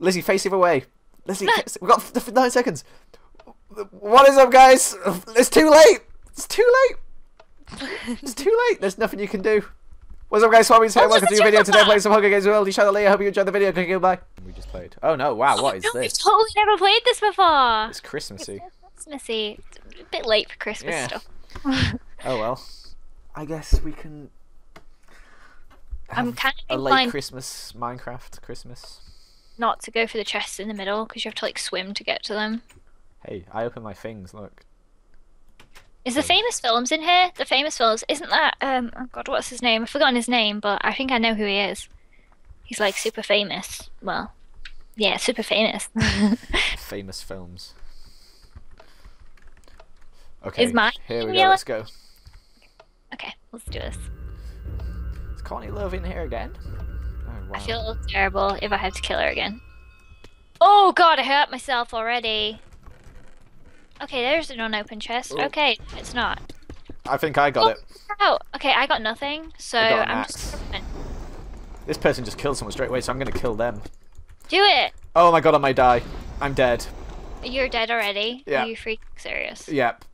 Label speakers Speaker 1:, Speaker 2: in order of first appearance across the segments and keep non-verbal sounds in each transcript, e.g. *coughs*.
Speaker 1: Lizzie, face the other way. Lizzie, we've got f- nine seconds. What is up, guys? It's too late. It's too late. It's too late. There's nothing you can do. What's up, guys? Swami's here. Welcome to your video
Speaker 2: your
Speaker 1: today.
Speaker 2: map.
Speaker 1: Playing some Hunger Games with LDShadowLady. I hope you enjoyed the video. Okay, goodbye. We just played. Oh no! Wow, what is
Speaker 2: no,
Speaker 1: this?
Speaker 2: I've totally never played this before.
Speaker 1: It's Christmassy.
Speaker 2: Christmassy. It's a bit late for Christmas
Speaker 1: Yeah.
Speaker 2: stuff. *laughs*
Speaker 1: Oh well. I guess we can.
Speaker 2: I'm
Speaker 1: have
Speaker 2: kind
Speaker 1: a
Speaker 2: of
Speaker 1: late Christmas Minecraft Christmas.
Speaker 2: Not to go for the chests in the middle because you have to like swim to get to them.
Speaker 1: Hey, I open my things. Look.
Speaker 2: Is the famous films in here? The famous films isn't that um oh god what's his name? I've forgotten his name, but I think I know who he is. He's like super famous. Well, yeah, super famous. *laughs* *laughs*
Speaker 1: famous films. Okay,
Speaker 2: Is mine
Speaker 1: here we go. Let's go.
Speaker 2: okay, let's do this.
Speaker 1: Is Connie Love in here again? Oh, wow.
Speaker 2: I feel terrible if I have to kill her again. Oh god, I hurt myself already. Okay, there's an unopened chest.
Speaker 1: Oh.
Speaker 2: Okay, it's not.
Speaker 1: I think I got oh, it.
Speaker 2: Oh, okay, I got nothing, so
Speaker 1: got
Speaker 2: I'm just
Speaker 1: This person just killed someone straight away, so I'm gonna kill them.
Speaker 2: do it.
Speaker 1: Oh my god, I might die. I'm dead.
Speaker 2: You're dead already.
Speaker 1: Yeah.
Speaker 2: Are you freaking serious?
Speaker 1: Yep.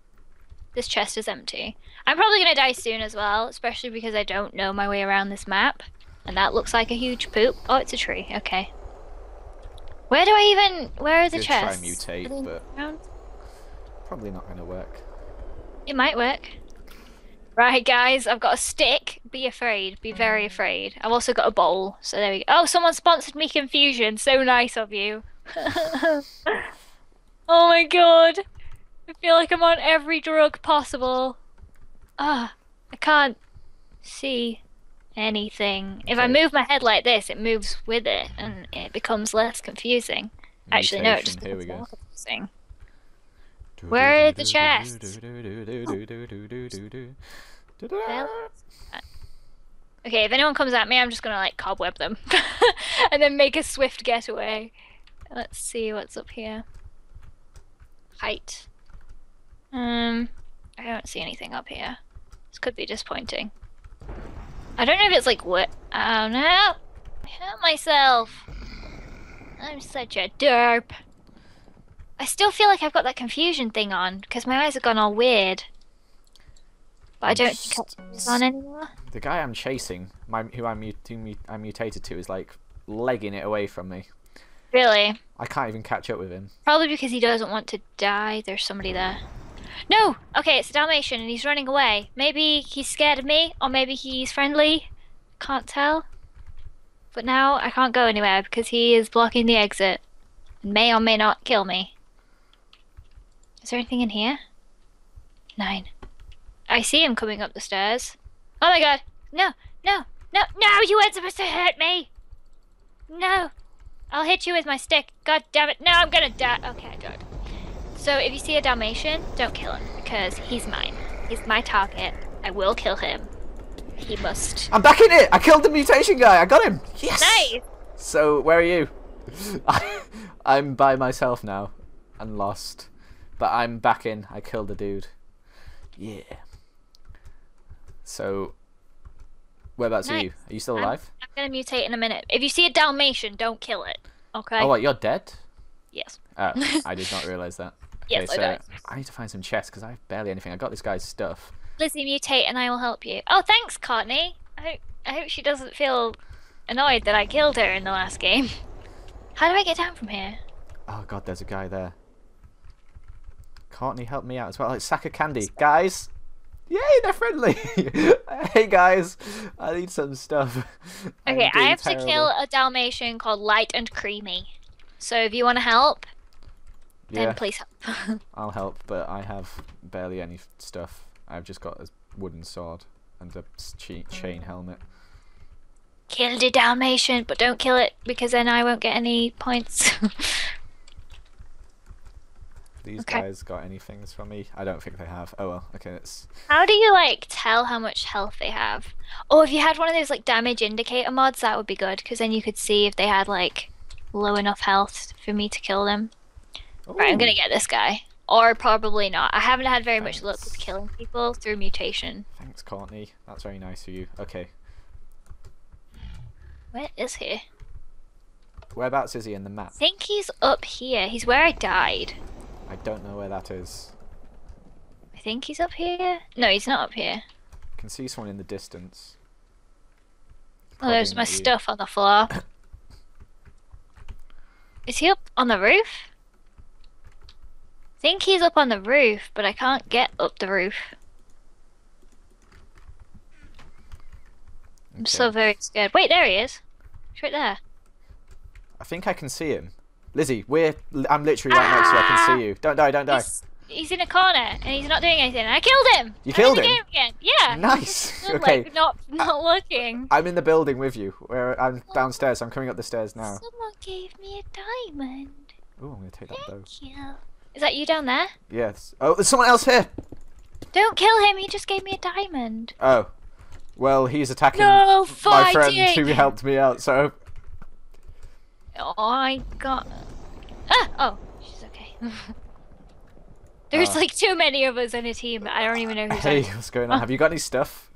Speaker 2: This chest is empty. I'm probably gonna die soon as well, especially because I don't know my way around this map. And that looks like a huge poop. Oh, it's a tree. Okay. Where do I even? Where are the
Speaker 1: Gonna try
Speaker 2: chests?
Speaker 1: mutate, but-
Speaker 2: around?
Speaker 1: Probably not gonna work.
Speaker 2: It might work. Right, guys, I've got a stick. Be afraid. Be very afraid. I've also got a bowl. So there we go. Oh, someone sponsored me Confusion. So nice of you. *laughs* oh my god. I feel like I'm on every drug possible. Ah, I can't see anything. If I move my head like this, it moves with it and it becomes less confusing. Actually, no, it just
Speaker 1: Mutation, Here
Speaker 2: becomes more confusing. Where are the chests? Okay, if anyone comes at me, I'm just gonna like cobweb them and then make a swift getaway. Let's see what's up here. Height. Um, I don't see anything up here. This could be disappointing. I don't know if it's like what. Oh no! I hurt myself. I'm such a derp. I still feel like I've got that confusion thing on because my eyes have gone all weird. But I
Speaker 1: I'm
Speaker 2: don't think
Speaker 1: just-
Speaker 2: it's on anymore.
Speaker 1: The guy I'm chasing, my who I'm, who I'm mutated to, is like legging it away from me.
Speaker 2: Really?
Speaker 1: I can't even catch up with him.
Speaker 2: Probably because he doesn't want to die. There's somebody there. No! Okay, it's a Dalmatian and he's running away. Maybe he's scared of me, or maybe he's friendly. Can't tell. But now I can't go anywhere because he is blocking the exit. And may or may not kill me. Is there anything in here? Nine. I see him coming up the stairs. Oh my god! No! No! No! No! You weren't supposed to hurt me! No! I'll hit you with my stick. God damn it. No, I'm gonna die. Okay, I died. So if you see a Dalmatian, don't kill him because he's mine. He's my target. I will kill him. He must.
Speaker 1: I'm back in it. I killed the mutation guy. I got him. Yes.
Speaker 2: Nice.
Speaker 1: So where are you? *laughs* I'm by myself now, and lost, but I'm back in. I killed the dude. Yeah. So, whereabouts are you? Are you still
Speaker 2: I'm-
Speaker 1: alive?
Speaker 2: I'm gonna mutate in a minute. If you see a Dalmatian, don't kill it. Okay.
Speaker 1: Oh, what? You're dead?
Speaker 2: Yes.
Speaker 1: Oh, *laughs* I did not realize that.
Speaker 2: Yes, I
Speaker 1: so
Speaker 2: know.
Speaker 1: I need to find some chests because I have barely anything. I got this guy's stuff.
Speaker 2: Lizzie, mutate and I will help you. Oh, thanks, Courtney. I hope, I hope she doesn't feel annoyed that I killed her in the last game. How do I get down from here?
Speaker 1: Oh god, there's a guy there. Courtney, help me out as well. It's sack of candy, guys. Yay, they're friendly. *laughs* hey guys, I need some stuff. *laughs*
Speaker 2: Okay, I have to kill a Dalmatian called Light and Creamy. So if you want to help, then
Speaker 1: Yeah,
Speaker 2: please help. *laughs*
Speaker 1: I'll help, but I have barely any stuff. I've just got a wooden sword and a cha- chain helmet.
Speaker 2: kill the Dalmatian, but don't kill it because then I won't get any points. *laughs*
Speaker 1: These
Speaker 2: Okay.
Speaker 1: guys got any things from me? I don't think they have. Oh well, okay, it's
Speaker 2: how do you like tell how much health they have? Or if you had one of those like damage indicator mods, that would be good because then you could see if they had like low enough health for me to kill them. Right, I'm gonna get this guy. Or probably not. I haven't had very much luck with killing people through mutation.
Speaker 1: Thanks, Courtney. That's very nice of you. Okay,
Speaker 2: Where is he?
Speaker 1: Whereabouts is he in the map?
Speaker 2: I think he's up here. He's where I died.
Speaker 1: I don't know where that is.
Speaker 2: I think he's up here. No, he's not up here.
Speaker 1: I can see someone in the distance.
Speaker 2: Oh, there's my
Speaker 1: you.
Speaker 2: stuff on the floor. *coughs* Is he up on the roof? I think he's up on the roof, but I can't get up the roof. I'm so very scared. Wait, there he is. He's right there.
Speaker 1: I think I can see him. Lizzie, we're. I'm literally right next to you. I can
Speaker 2: Ah!
Speaker 1: see you. Don't die, don't die.
Speaker 2: He's, he's in a corner and he's not doing anything. I killed him.
Speaker 1: You
Speaker 2: I'm
Speaker 1: killed
Speaker 2: in the
Speaker 1: him?
Speaker 2: game again. Yeah.
Speaker 1: Nice. *laughs* Okay.
Speaker 2: Like, not not looking.
Speaker 1: I'm in the building with you. Where I'm downstairs. I'm coming up the stairs now.
Speaker 2: Someone gave me a diamond.
Speaker 1: Oh, I'm gonna take that bow.
Speaker 2: Thank you. Is that you down there?
Speaker 1: Yes. Oh, there's someone else here.
Speaker 2: Don't kill him. He just gave me a diamond.
Speaker 1: Oh. Well, he's attacking
Speaker 2: No
Speaker 1: my friend who helped me out. So
Speaker 2: Oh, I got. Ah! Oh, she's okay. *laughs* There's
Speaker 1: Ah.
Speaker 2: like too many of us in a team. I don't even know who's
Speaker 1: hey, what's going on? Have you got any stuff?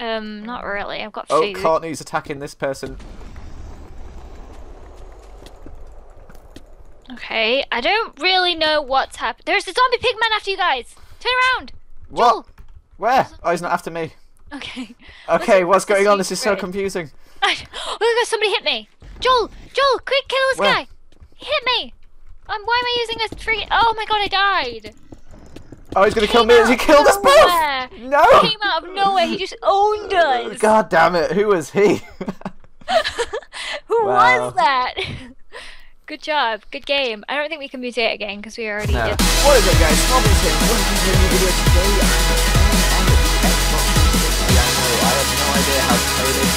Speaker 2: Um, not really. I've got
Speaker 1: Oh,
Speaker 2: food.
Speaker 1: Courtney's attacking this person.
Speaker 2: Okay, I don't really know what's happened. There's a zombie pigman after you guys. Turn around.
Speaker 1: What?
Speaker 2: Joel.
Speaker 1: Where? Oh, he's not after me.
Speaker 2: Okay.
Speaker 1: Okay, what's
Speaker 2: What's
Speaker 1: going on? This is so confusing. *laughs*
Speaker 2: oh my god, somebody hit me. Joel, Joel, quick, kill this
Speaker 1: Where?
Speaker 2: guy. He hit me. Um, why am I using this free? Oh my god, I died.
Speaker 1: Oh, he's gonna kill me. He killed us both. No.
Speaker 2: He came out of nowhere. He just owned *laughs* us.
Speaker 1: God damn it! Who was he? *laughs*
Speaker 2: Who
Speaker 1: Wow.
Speaker 2: was that? Good job. Good game. I don't think we can mutate again because we already
Speaker 1: No.
Speaker 2: did.
Speaker 1: What is up, guys? Snobbins here. Welcome to a new video today. I'm playing on the Xbox 360. I know. I have no idea how to play this.